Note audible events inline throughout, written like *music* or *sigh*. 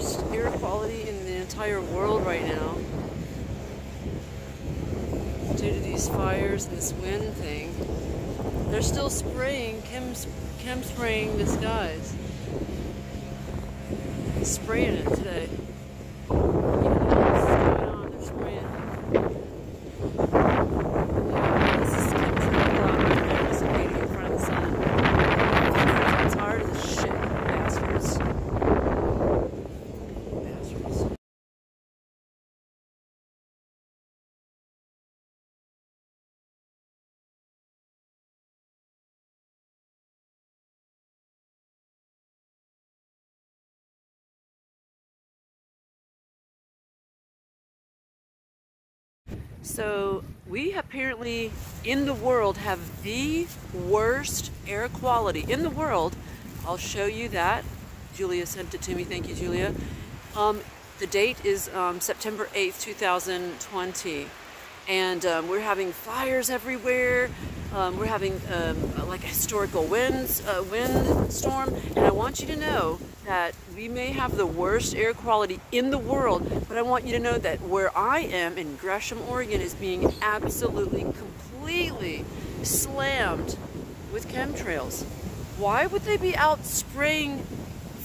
worst air quality in the entire world right now due to these fires and this wind thing. They're still spraying, chem, chem spraying the skies. Spraying it today. So we apparently in the world have the worst air quality in the world. I'll show you that. Julia sent it to me. Thank you, Julia. Um, the date is um, September 8th, 2020. And um, we're having fires everywhere. Um, we're having um, like a historical winds, uh, wind storm. And I want you to know that we may have the worst air quality in the world, but I want you to know that where I am in Gresham, Oregon is being absolutely, completely slammed with chemtrails. Why would they be out spraying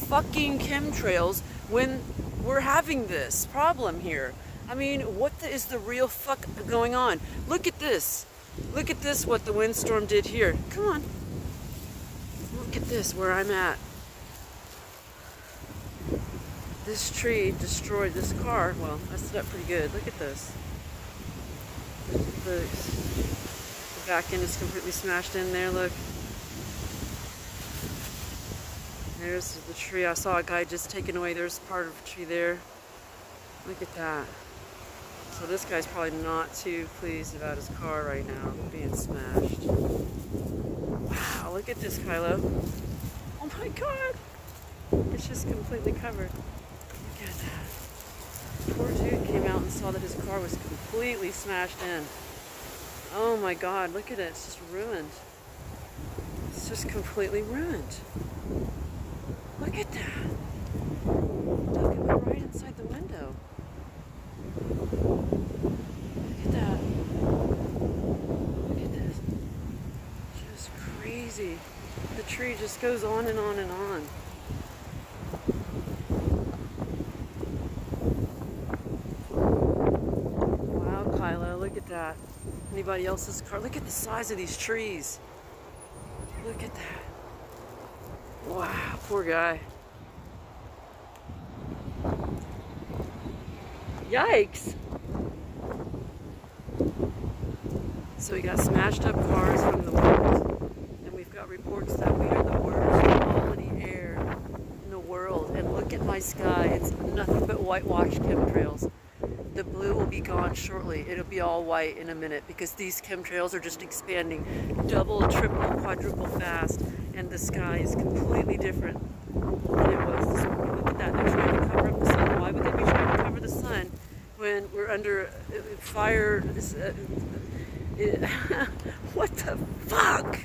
fucking chemtrails when we're having this problem here? I mean, what the, is the real fuck going on? Look at this. Look at this, what the windstorm did here. Come on. Look at this, where I'm at this tree destroyed this car. Well, it up pretty good. Look at this. The, the back end is completely smashed in there, look. There's the tree. I saw a guy just taking away. There's part of a tree there. Look at that. So this guy's probably not too pleased about his car right now being smashed. Wow, look at this, Kylo. Oh my god! It's just completely covered. Look at that. Poor dude came out and saw that his car was completely smashed in. Oh my god, look at it. It's just ruined. It's just completely ruined. Look at that. Look at right inside the window. Look at that. Look at this. Just crazy. The tree just goes on and on and on. that. Anybody else's car? Look at the size of these trees. Look at that. Wow, poor guy. Yikes. So we got smashed up cars from the world, and we've got reports that we are the worst quality air in the world. And look at my sky, it's nothing but whitewashed chemtrails the blue will be gone shortly. It'll be all white in a minute because these chemtrails are just expanding double, triple, quadruple fast and the sky is completely different than it was this morning. Look at that, they're trying to cover up the sun. Why would they be trying to cover the sun when we're under uh, fire? Uh, *laughs* what the fuck?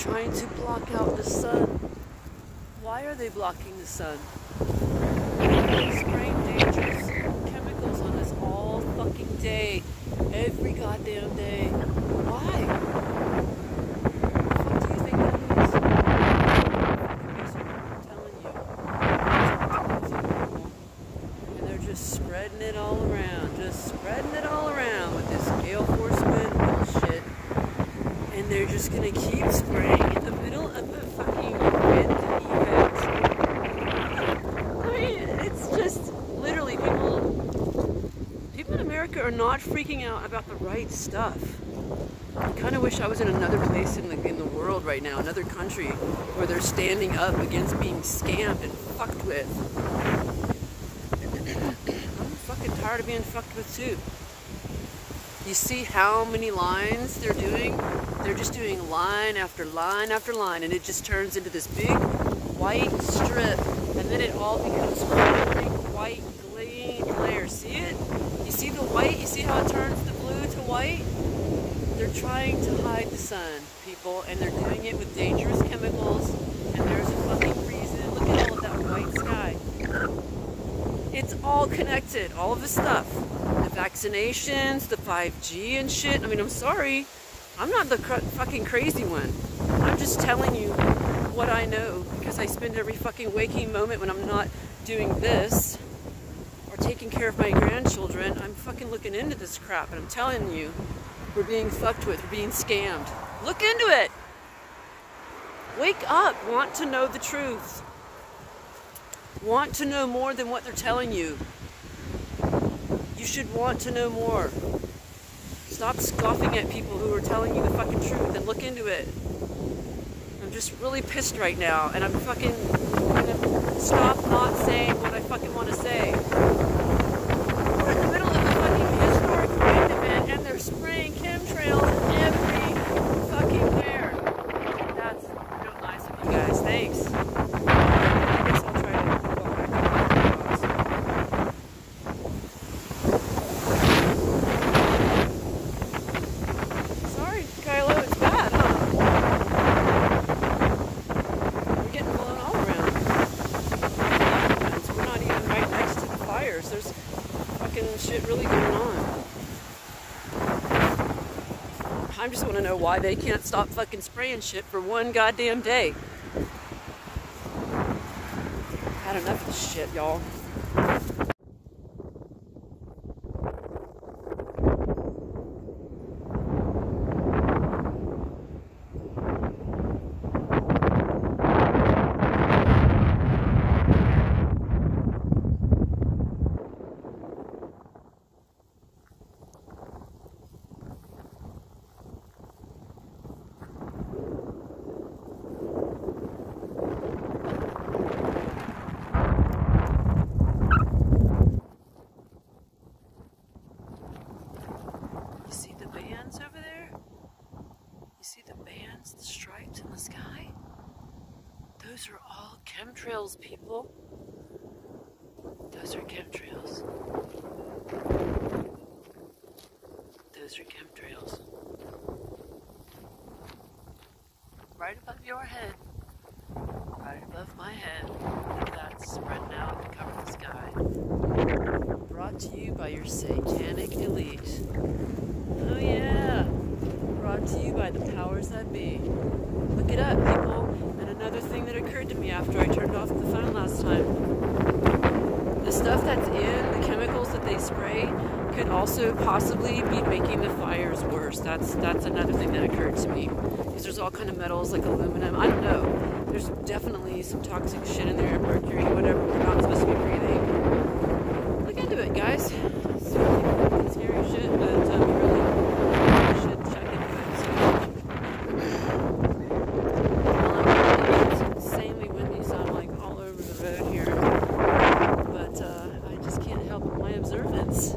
Trying to block out the sun. Why are they blocking the sun? Spraying dangerous chemicals on us all fucking day. Every goddamn day. Why? Spreading it all around. Just spreading it all just gonna keep spraying in the middle of the fucking wind event. I mean, it's just literally people. People in America are not freaking out about the right stuff. I kind of wish I was in another place in the in the world right now, another country where they're standing up against being scammed and fucked with. I'm fucking tired of being fucked with too. You see how many lines they're doing? They're just doing line after line after line, and it just turns into this big white strip, and then it all becomes big white glare. See it? You see the white? You see how it turns the blue to white? They're trying to hide the sun, people, and they're doing it with dangerous chemicals, and there's a fucking reason. Look at all of that white sky. It's all connected, all of the stuff. The vaccinations, the 5G and shit. I mean, I'm sorry. I'm not the cr- fucking crazy one. I'm just telling you what I know because I spend every fucking waking moment when I'm not doing this or taking care of my grandchildren. I'm fucking looking into this crap and I'm telling you, we're being fucked with, we're being scammed. Look into it. Wake up, want to know the truth want to know more than what they're telling you. You should want to know more. Stop scoffing at people who are telling you the fucking truth and look into it. I'm just really pissed right now and I'm fucking gonna stop not saying what I fucking want to say. We're in the middle of a fucking historic wind event and they're spraying chemtrails every fucking where. That's real nice of you guys. Thanks. I guess I'll try to go back to my box. Sorry, Kylo, it's bad, huh? We're getting blown all around. We're not even right next There's fucking shit really going on. I just want to know why they can't stop fucking spraying shit for one goddamn day. Had enough of this shit, y'all. You see the bands over there? You see the bands, the stripes in the sky? Those are all chemtrails, people. Those are chemtrails. Those are chemtrails. Right above your head. Right above my head. That's spreading out to cover the sky. Brought to you by your satanic elite. Oh yeah. Brought to you by the powers that be. Look it up, people. Another thing that occurred to me after I turned off the phone last time. The stuff that's in the chemicals that they spray could also possibly be making the fires worse. That's that's another thing that occurred to me. Because there's all kind of metals like aluminum. I don't know. There's definitely some toxic shit in there, mercury, whatever we're not supposed to be breathing. Look into it, guys. It's really scary shit, but um, really should check into it. So. Well, it's insanely windy, so I'm like all over the road here. But uh, I just can't help my observance,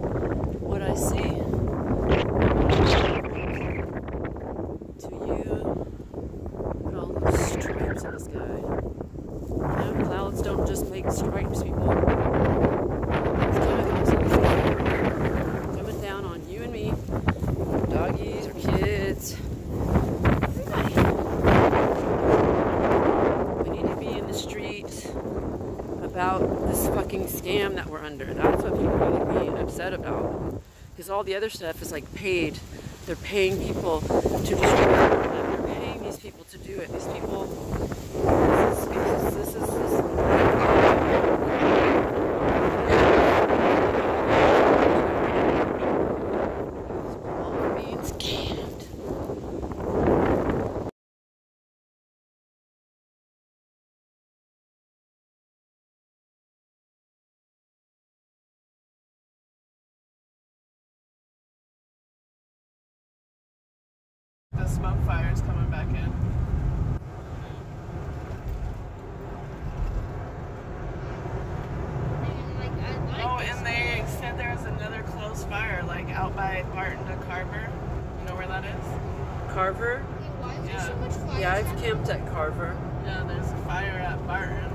what I see. To you, look at all those stripes in the sky. No, clouds don't just make stripes, people. It's chemicals in the sky. Coming down on you and me, doggies or kids. Everybody. We need to be in the street about this fucking scam that we're under. That's what people are really being upset about. Because all the other stuff is like paid. They're paying people to them. They're paying these people to do it. These people. This is. This is. This is all being scammed. Smoke fires coming back in. And, like, I oh, like Oh, and they said there was another close fire, like out by Barton to Carver. You know where that is? Carver? Why is there Yeah. so much fire? Yeah, I've camped at Carver. Yeah, there's a fire at Barton.